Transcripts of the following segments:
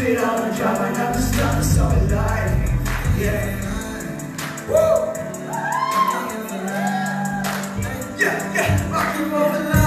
Been on the job, I never stopped, so I life. Yeah. Woo! Yeah, yeah, I keep moving the.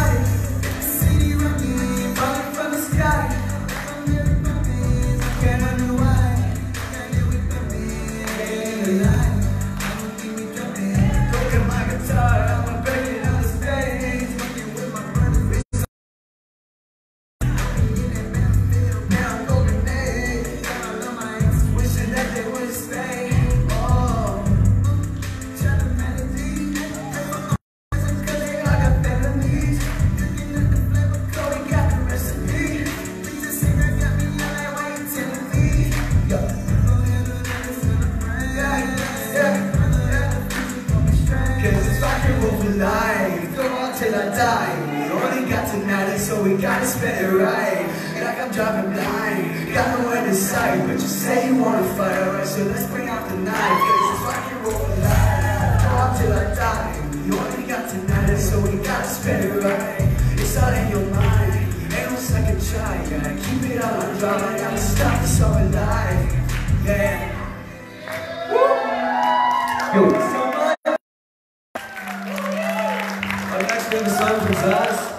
Till I die. We only got tonight, so we gotta spend it right. Like I'm driving blind, got no end in sight. But you say you wanna fight, so let's bring out the night, cause it's rock and roll tonight. Go out till I die. We only got tonight, so we gotta spend it right. It's all in your mind. Ain't no second try. Gotta keep it all on dry. Gotta stop this all alive. Yeah. Woo! Yo. Our next famous song from us.